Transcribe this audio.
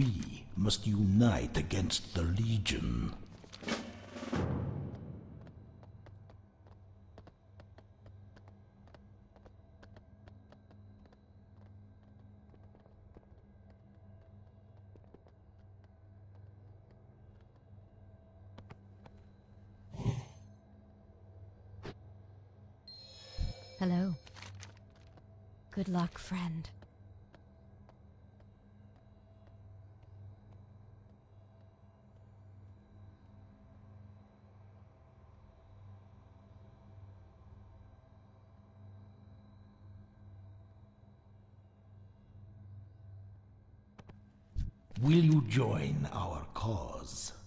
We must unite against the Legion. Hello. Good luck, friend. Will you join our cause?